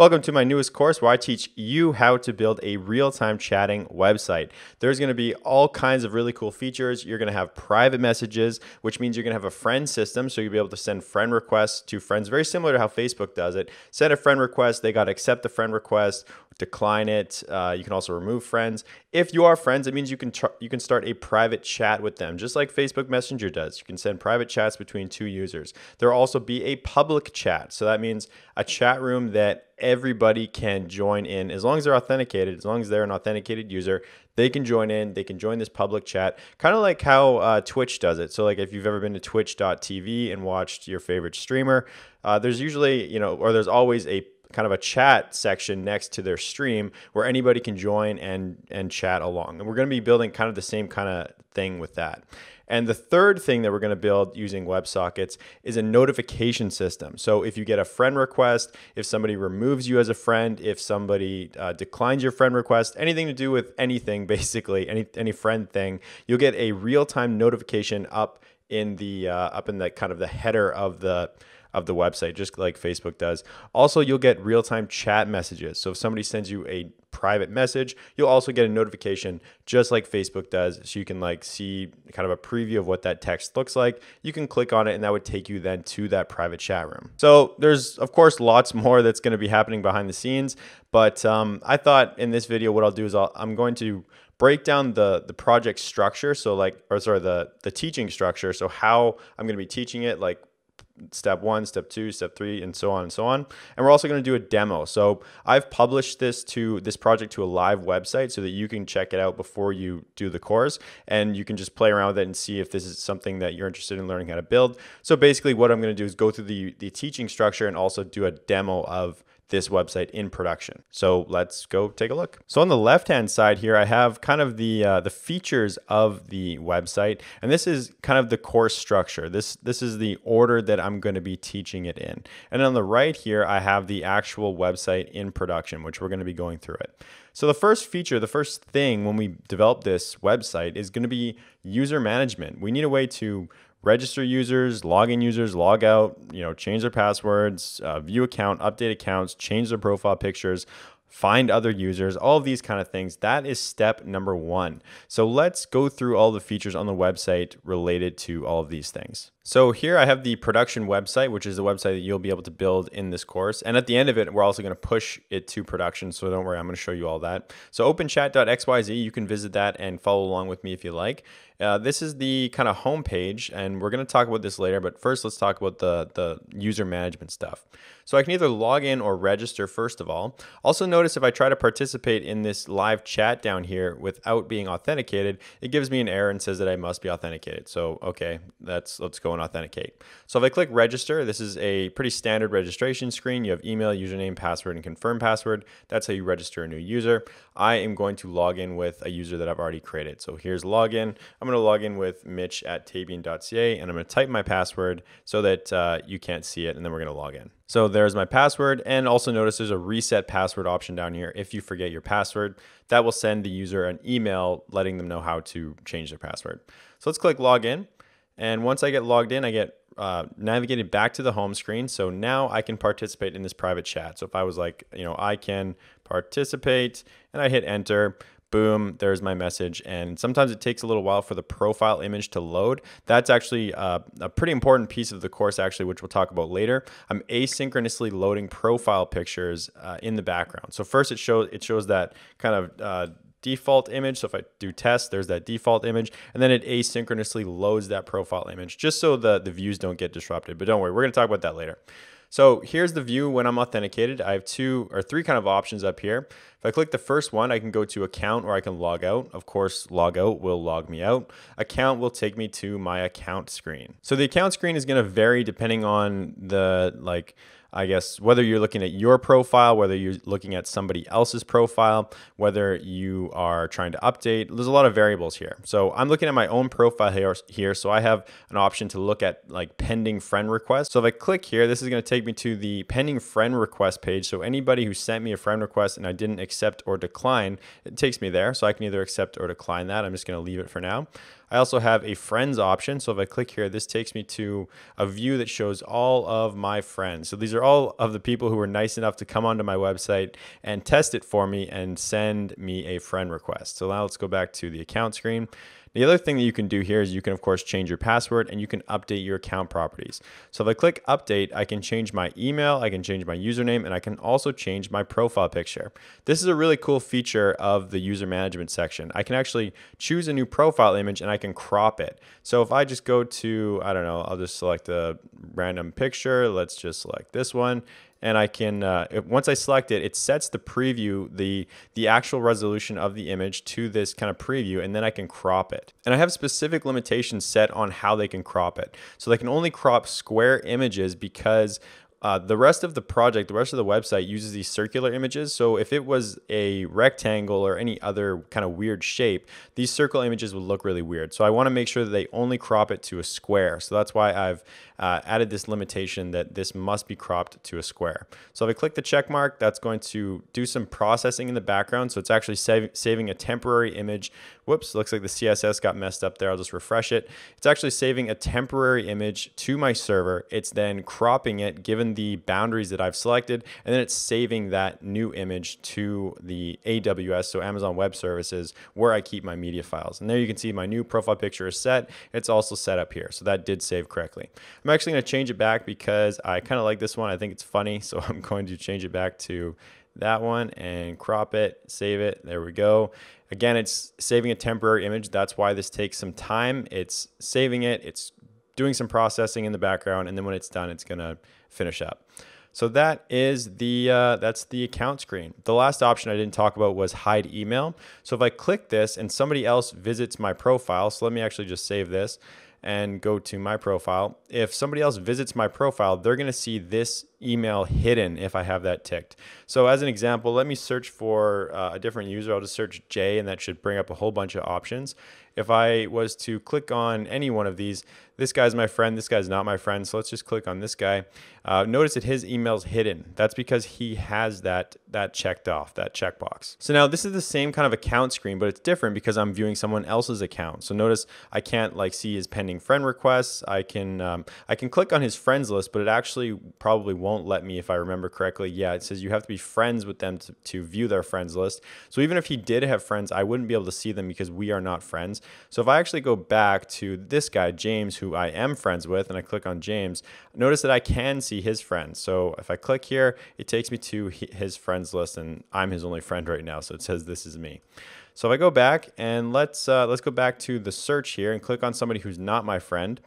Welcome to my newest course where I teach you how to build a real time chatting website. There's going to be all kinds of really cool features. You're going to have private messages, which means you're going to have a friend system. So you'll be able to send friend requests to friends, very similar to how Facebook does it. Send a friend request, they got to accept the friend request, decline it. Uh, you can also remove friends. If you are friends, it means you can tr- you can start a private chat with them, just like Facebook Messenger does. You can send private chats between two users. There will also be a public chat. So that means a chat room that everybody can join in as long as they're authenticated, as long as they're an authenticated user, they can join in, they can join this public chat, kind of like how uh, Twitch does it. So, like if you've ever been to twitch.tv and watched your favorite streamer, uh, there's usually, you know, or there's always a kind of a chat section next to their stream where anybody can join and and chat along. And we're going to be building kind of the same kind of thing with that. And the third thing that we're going to build using WebSockets is a notification system. So if you get a friend request, if somebody removes you as a friend, if somebody uh, declines your friend request, anything to do with anything, basically any any friend thing, you'll get a real time notification up in the uh, up in the kind of the header of the of the website, just like Facebook does. Also, you'll get real time chat messages. So if somebody sends you a private message, you'll also get a notification just like Facebook does. So you can like see kind of a preview of what that text looks like. You can click on it and that would take you then to that private chat room. So there's of course lots more that's going to be happening behind the scenes. But um, I thought in this video, what I'll do is I'll, I'm going to break down the the project structure so like or sorry the the teaching structure so how i'm going to be teaching it like step one, step two, step three, and so on and so on. And we're also going to do a demo. So I've published this to this project to a live website so that you can check it out before you do the course and you can just play around with it and see if this is something that you're interested in learning how to build. So basically what I'm going to do is go through the, the teaching structure and also do a demo of this website in production. So let's go take a look. So on the left-hand side here, I have kind of the uh, the features of the website, and this is kind of the course structure. This this is the order that I'm going to be teaching it in. And on the right here, I have the actual website in production, which we're going to be going through it. So the first feature, the first thing when we develop this website is going to be user management. We need a way to register users, login users, log out, you know, change their passwords, uh, view account, update accounts, change their profile pictures, find other users, all of these kind of things. That is step number one. So let's go through all the features on the website related to all of these things. So here I have the production website, which is the website that you'll be able to build in this course. And at the end of it, we're also going to push it to production. So don't worry, I'm going to show you all that. So openchat.xyz, you can visit that and follow along with me if you like. Uh, this is the kind of homepage, and we're going to talk about this later. But first, let's talk about the, the user management stuff. So I can either log in or register first of all. Also notice if I try to participate in this live chat down here without being authenticated, it gives me an error and says that I must be authenticated. So okay, that's let's go and authenticate. So if I click register, this is a pretty standard registration screen. You have email, username, password, and confirm password. That's how you register a new user. I am going to log in with a user that I've already created. So here's login. I'm going to log in with mitch at tabian.ca and I'm going to type my password so that uh, you can't see it and then we're going to log in. So there's my password and also notice there's a reset password option down here. If you forget your password, that will send the user an email letting them know how to change their password. So let's click login. And once I get logged in, I get uh, navigated back to the home screen. So now I can participate in this private chat. So if I was like, you know, I can participate and I hit enter, boom, there's my message. And sometimes it takes a little while for the profile image to load. That's actually uh, a pretty important piece of the course, actually, which we'll talk about later. I'm asynchronously loading profile pictures uh, in the background. So first it shows it shows that kind of uh, default image. So if I do test, there's that default image, and then it asynchronously loads that profile image just so the, the views don't get disrupted. But don't worry, we're gonna talk about that later. So here's the view when I'm authenticated. I have two or three kind of options up here. If I click the first one, I can go to account or I can log out. Of course, log out will log me out. Account will take me to my account screen. So the account screen is gonna vary depending on the like I guess whether you're looking at your profile, whether you're looking at somebody else's profile, whether you are trying to update, there's a lot of variables here. So I'm looking at my own profile here, here. So I have an option to look at like pending friend requests. So if I click here, this is going to take me to the pending friend request page. So anybody who sent me a friend request and I didn't accept or decline, it takes me there. So I can either accept or decline that. I'm just going to leave it for now. I also have a friends option. So if I click here, this takes me to a view that shows all of my friends. So these are all of the people who were nice enough to come onto my website and test it for me and send me a friend request. So now let's go back to the account screen. The other thing that you can do here is you can of course change your password and you can update your account properties. So if I click update, I can change my email, I can change my username, and I can also change my profile picture. This is a really cool feature of the user management section. I can actually choose a new profile image and I can crop it. So if I just go to, I don't know, I'll just select a random picture. Let's just select this one and I can uh, once I select it, it sets the preview, the the actual resolution of the image to this kind of preview, and then I can crop it. And I have specific limitations set on how they can crop it. So they can only crop square images because uh, the rest of the project, the rest of the website uses these circular images. So if it was a rectangle or any other kind of weird shape, these circle images would look really weird. So I want to make sure that they only crop it to a square. So that's why I've uh, added this limitation that this must be cropped to a square. So if I click the check mark, that's going to do some processing in the background. So it's actually saving a temporary image. Whoops, looks like the CSS got messed up there. I'll just refresh it. It's actually saving a temporary image to my server. It's then cropping it given the boundaries that I've selected, and then it's saving that new image to the AWS, so Amazon Web Services, where I keep my media files. And there you can see my new profile picture is set. It's also set up here. So that did save correctly. I'm actually going to change it back because I kind of like this one. I think it's funny. So I'm going to change it back to that one and crop it, save it. There we go. Again, it's saving a temporary image. That's why this takes some time. It's saving it, it's doing some processing in the background, and then when it's done, it's gonna finish up. So that is the uh, that's the account screen. The last option I didn't talk about was hide email. So if I click this and somebody else visits my profile, so let me actually just save this and go to my profile. If somebody else visits my profile, they're going to see this email hidden if I have that ticked. So as an example, let me search for uh, a different user. I'll just search Jay and that should bring up a whole bunch of options. If I was to click on any one of these, this guy's my friend, this guy's not my friend. So let's just click on this guy. Uh, notice that his email's hidden. That's because he has that, that checked off, that checkbox. So now this is the same kind of account screen, but it's different because I'm viewing someone else's account. So notice I can't like see his pending friend requests. I can, um, I can click on his friends list, but it actually probably won't let me if I remember correctly. Yeah, it says you have to be friends with them to, to view their friends list. So even if he did have friends, I wouldn't be able to see them because we are not friends. So if I actually go back to this guy, James, I am friends with, and I click on James, notice that I can see his friends. So if I click here, it takes me to his friends list and I'm his only friend right now. So it says this is me. So if I go back and let's uh, let's go back to the search here and click on somebody who's not my friend.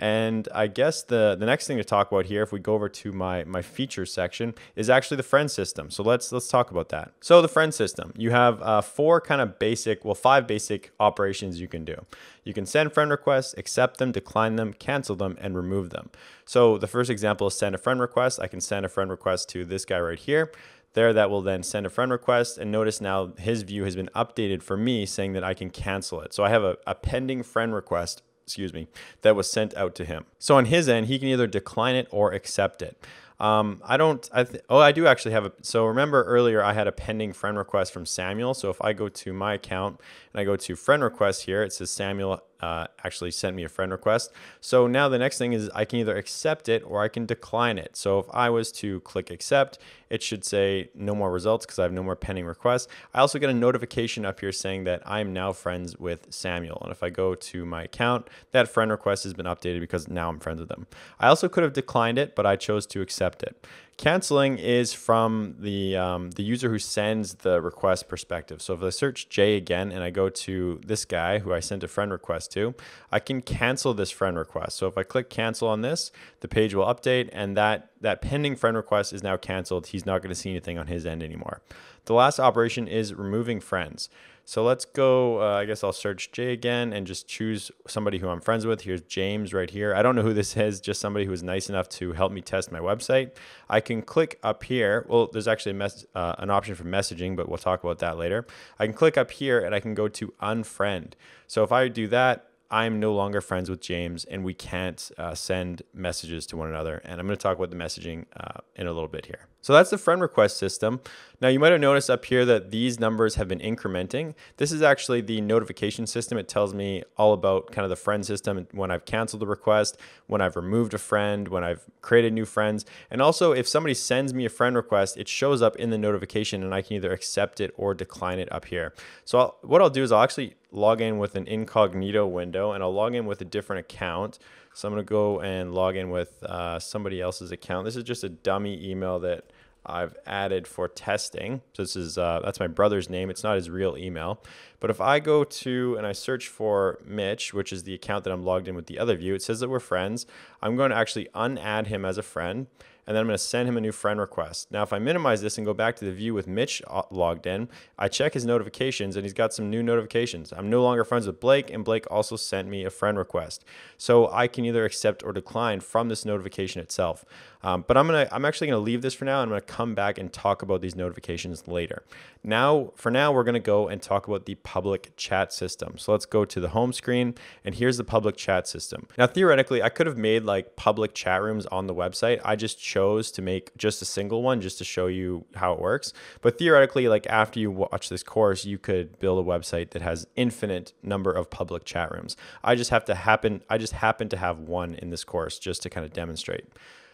And I guess the, the next thing to talk about here, if we go over to my, my features section, is actually the friend system. So let's, let's talk about that. So the friend system, you have uh, four kind of basic, well, five basic operations you can do. You can send friend requests, accept them, decline them, cancel them, and remove them. So the first example is send a friend request. I can send a friend request to this guy right here there that will then send a friend request and notice now his view has been updated for me saying that I can cancel it. So I have a, a pending friend request excuse me, that was sent out to him. So on his end, he can either decline it or accept it. Um, I don't, I th- oh, I do actually have a, so remember earlier I had a pending friend request from Samuel. So if I go to my account and I go to friend request here, it says Samuel uh, actually sent me a friend request. So now the next thing is I can either accept it or I can decline it. So if I was to click accept, it should say no more results because I have no more pending requests. I also get a notification up here saying that I'm now friends with Samuel. And if I go to my account, that friend request has been updated because now I'm friends with them. I also could have declined it, but I chose to accept it. Canceling is from the, um, the user who sends the request perspective. So if I search Jay again and I go to this guy who I sent a friend request to, I can cancel this friend request. So if I click cancel on this, the page will update and that, that pending friend request is now canceled. He's not going to see anything on his end anymore. The last operation is removing friends. So let's go, uh, I guess I'll search Jay again and just choose somebody who I'm friends with. Here's James right here. I don't know who this is, just somebody who was nice enough to help me test my website. I can click up here. Well, there's actually mess, uh, an option for messaging, but we'll talk about that later. I can click up here and I can go to unfriend. So if I do that, I'm no longer friends with James and we can't uh, send messages to one another. And I'm going to talk about the messaging uh, in a little bit here. So that's the friend request system. Now you might have noticed up here that these numbers have been incrementing. This is actually the notification system. It tells me all about kind of the friend system when I've canceled a request, when I've removed a friend, when I've created new friends. And also if somebody sends me a friend request, it shows up in the notification and I can either accept it or decline it up here. So I'll, what I'll do is I'll actually log in with an incognito window and I'll log in with a different account. So I'm going to go and log in with uh, somebody else's account. This is just a dummy email that I've added for testing. So this is uh, that's my brother's name. It's not his real email. But if I go to and I search for Mitch, which is the account that I'm logged in with the other view, it says that we're friends. I'm going to actually unadd him as a friend and then I'm going to send him a new friend request. Now, if I minimize this and go back to the view with Mitch uh, logged in, I check his notifications and he's got some new notifications. I'm no longer friends with Blake, and Blake also sent me a friend request. So I can either accept or decline from this notification itself. Um, but I'm gonna, I'm actually gonna leave this for now. I'm gonna come back and talk about these notifications later. Now, for now, we're gonna go and talk about the public chat system. So let's go to the home screen, and here's the public chat system. Now, theoretically, I could have made like public chat rooms on the website. I just chose to make just a single one just to show you how it works. But theoretically, like after you watch this course, you could build a website that has infinite number of public chat rooms. I just have to happen. I just happen to have one in this course just to kind of demonstrate.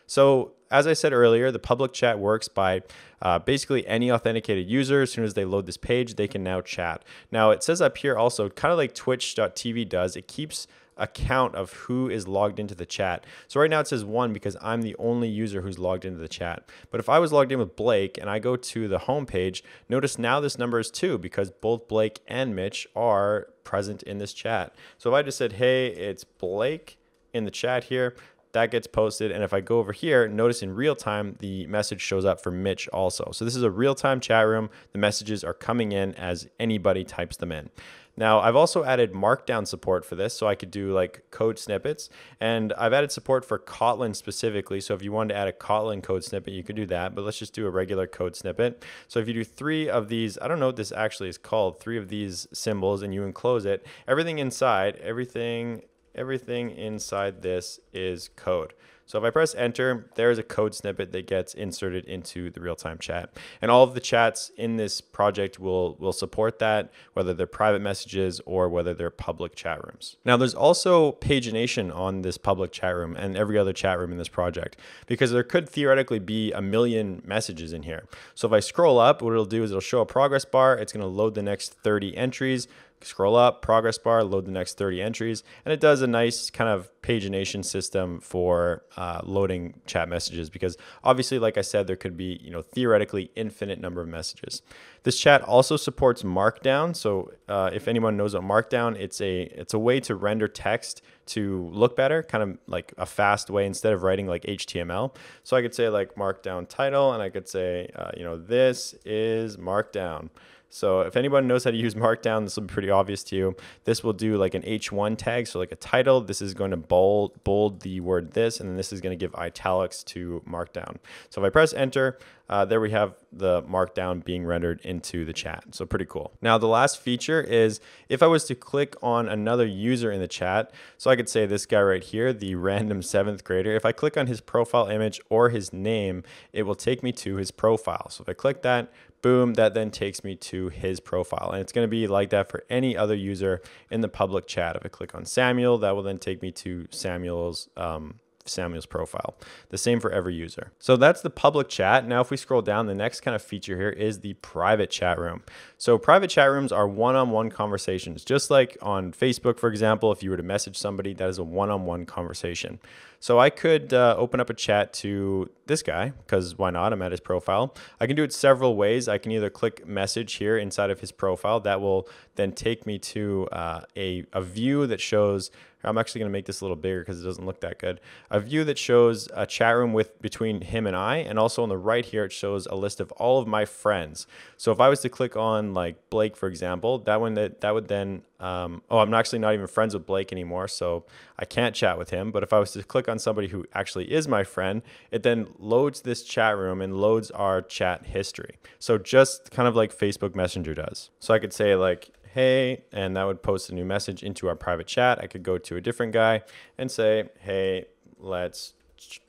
So as I said earlier, the public chat works by uh, basically any authenticated user. As soon as they load this page, they can now chat. Now it says up here also, kind of like twitch.tv does, it keeps a count of who is logged into the chat. So right now it says one because I'm the only user who's logged into the chat. But if I was logged in with Blake and I go to the home page, notice now this number is two because both Blake and Mitch are present in this chat. So if I just said, hey, it's Blake in the chat here, that gets posted. And if I go over here, notice in real time, the message shows up for Mitch also. So this is a real time chat room. The messages are coming in as anybody types them in. Now, I've also added Markdown support for this, so I could do like code snippets. And I've added support for Kotlin specifically. So if you wanted to add a Kotlin code snippet, you could do that. But let's just do a regular code snippet. So if you do three of these, I don't know what this actually is called, three of these symbols, and you enclose it, everything inside, everything everything inside this is code. So if I press enter, there's a code snippet that gets inserted into the real-time chat. And all of the chats in this project will, will support that, whether they're private messages or whether they're public chat rooms. Now there's also pagination on this public chat room and every other chat room in this project, because there could theoretically be a million messages in here. So if I scroll up, what it'll do is it'll show a progress bar. It's gonna load the next 30 entries scroll up, progress bar, load the next 30 entries, and it does a nice kind of pagination system for uh, loading chat messages because obviously, like I said, there could be you know theoretically infinite number of messages. This chat also supports Markdown, so uh, if anyone knows what Markdown, it's a it's a way to render text to look better, kind of like a fast way instead of writing like HTML. So I could say like Markdown title, and I could say uh, you know this is Markdown. So if anyone knows how to use Markdown, this will be pretty obvious to you. This will do like an H1 tag, so like a title. This is going to bold, bold the word this, and then this is going to give italics to Markdown. So if I press enter, uh, there we have the Markdown being rendered into the chat. So pretty cool. Now the last feature is if I was to click on another user in the chat, so I could say this guy right here, the random seventh grader, if I click on his profile image or his name, it will take me to his profile. So if I click that, boom, that then takes me to his profile. And it's going to be like that for any other user in the public chat. If I click on Samuel, that will then take me to Samuel's um, Samuel's profile. The same for every user. So that's the public chat. Now, if we scroll down, the next kind of feature here is the private chat room. So private chat rooms are one-on-one conversations, just like on Facebook, for example, if you were to message somebody, that is a one-on-one conversation. So I could uh, open up a chat to this guy, because why not? I'm at his profile. I can do it several ways. I can either click message here inside of his profile. That will then take me to uh, a, a view that shows I'm actually going to make this a little bigger because it doesn't look that good. A view that shows a chat room with between him and I, and also on the right here, it shows a list of all of my friends. So if I was to click on like Blake, for example, that one that that would then um, oh, I'm actually not even friends with Blake anymore, so I can't chat with him. But if I was to click on somebody who actually is my friend, it then loads this chat room and loads our chat history. So just kind of like Facebook Messenger does. So I could say like, hey, and that would post a new message into our private chat. I could go to a different guy and say, hey, let's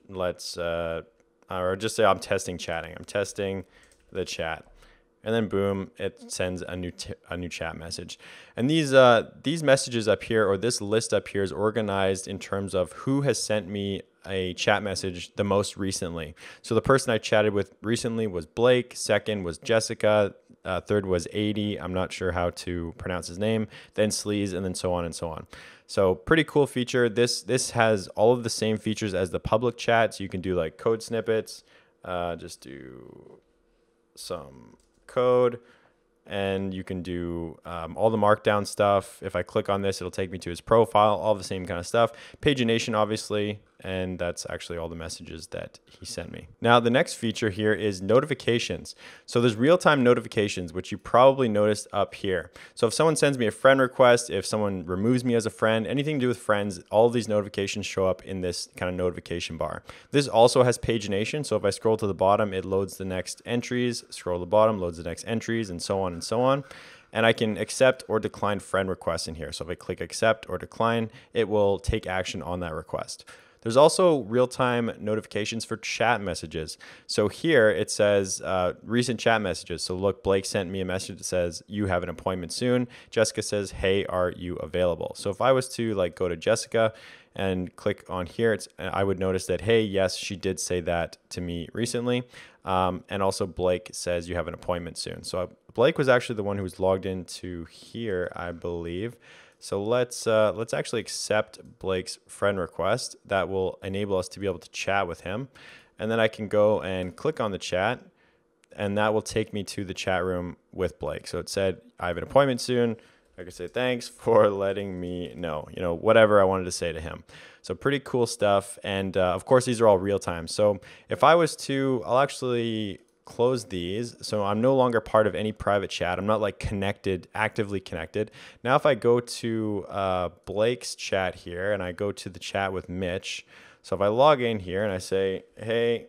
let's uh, or just say I'm testing chatting. I'm testing the chat. And then boom, it sends a new t- a new chat message. And these uh, these messages up here or this list up here is organized in terms of who has sent me a chat message the most recently. So the person I chatted with recently was Blake. Second was Jessica. Uh, third was 80. I'm not sure how to pronounce his name. Then Sleaze, and then so on and so on. So pretty cool feature. This this has all of the same features as the public chat. So you can do like code snippets. Uh, just do some code and you can do um, all the markdown stuff. If I click on this, it'll take me to his profile, all the same kind of stuff. Pagination, obviously, and that's actually all the messages that he sent me. Now, the next feature here is notifications. So there's real-time notifications, which you probably noticed up here. So if someone sends me a friend request, if someone removes me as a friend, anything to do with friends, all these notifications show up in this kind of notification bar. This also has pagination. So if I scroll to the bottom, it loads the next entries, scroll to the bottom, loads the next entries, and so on and so on and I can accept or decline friend requests in here. So if I click accept or decline, it will take action on that request. There's also real time notifications for chat messages. So here it says uh, recent chat messages. So look, Blake sent me a message that says, You have an appointment soon. Jessica says, Hey, are you available? So if I was to like go to Jessica, and click on here, it's, I would notice that, hey, yes, she did say that to me recently. Um, and also Blake says you have an appointment soon. So Blake was actually the one who was logged into here, I believe. So let's uh, let's actually accept Blake's friend request. That will enable us to be able to chat with him. And then I can go and click on the chat and that will take me to the chat room with Blake. So it said, I have an appointment soon. I could say thanks for letting me know, you know, whatever I wanted to say to him. So pretty cool stuff. And uh, of course, these are all real time. So if I was to, I'll actually close these. So I'm no longer part of any private chat. I'm not like connected, actively connected. Now, if I go to uh, Blake's chat here and I go to the chat with Mitch, so if I log in here and I say, hey,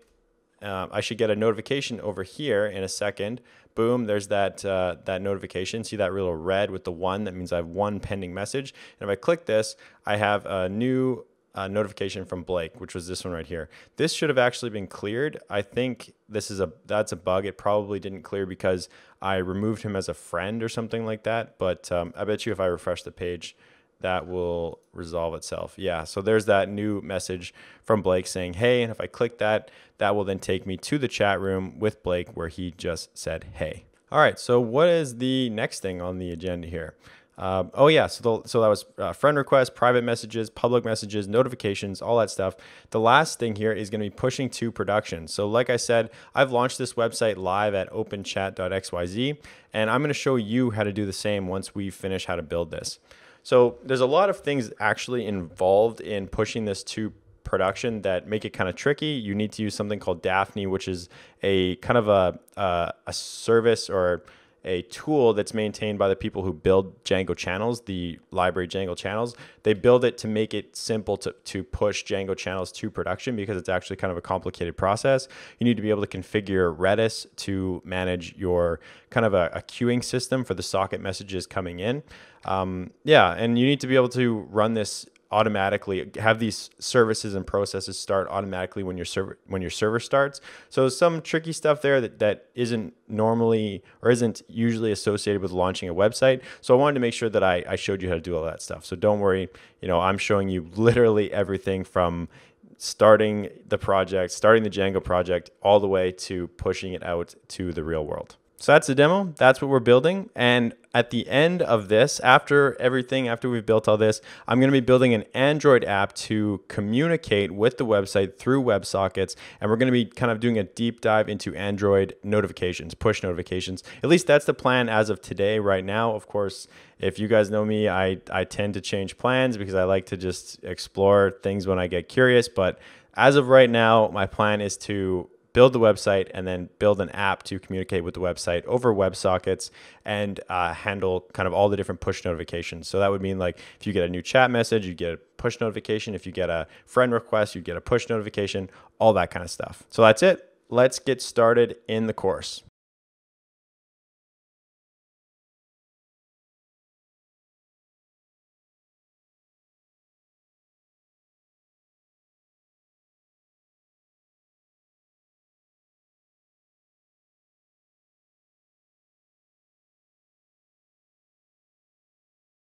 uh, I should get a notification over here in a second. Boom, there's that uh, that notification. See that little red with the one? That means I have one pending message. And if I click this, I have a new uh, notification from Blake, which was this one right here. This should have actually been cleared. I think this is a that's a bug. It probably didn't clear because I removed him as a friend or something like that. But um, I bet you if I refresh the page, that will resolve itself. Yeah, so there's that new message from Blake saying, hey, and if I click that, that will then take me to the chat room with Blake where he just said, hey. All right, so what is the next thing on the agenda here? Um, oh yeah, so the, so that was uh, friend requests, private messages, public messages, notifications, all that stuff. The last thing here is going to be pushing to production. So like I said, I've launched this website live at openchat.xyz, and I'm going to show you how to do the same once we finish how to build this. So there's a lot of things actually involved in pushing this to production that make it kind of tricky. You need to use something called Daphne, which is a kind of a, a, a service or a tool that's maintained by the people who build Django channels, the library Django channels. They build it to make it simple to, to push Django channels to production because it's actually kind of a complicated process. You need to be able to configure Redis to manage your kind of a, a queuing system for the socket messages coming in. Um, yeah, and you need to be able to run this automatically have these services and processes start automatically when your server when your server starts. So some tricky stuff there that, that isn't normally or isn't usually associated with launching a website. So I wanted to make sure that I, I showed you how to do all that stuff. So don't worry, you know, I'm showing you literally everything from starting the project, starting the Django project, all the way to pushing it out to the real world. So that's the demo. That's what we're building. And at the end of this, after everything, after we've built all this, I'm going to be building an Android app to communicate with the website through WebSockets. And we're going to be kind of doing a deep dive into Android notifications, push notifications. At least that's the plan as of today, right now. Of course, if you guys know me, I, I tend to change plans because I like to just explore things when I get curious. But as of right now, my plan is to build the website, and then build an app to communicate with the website over WebSockets and uh, handle kind of all the different push notifications. So that would mean like if you get a new chat message, you get a push notification. If you get a friend request, you get a push notification, all that kind of stuff. So that's it. Let's get started in the course.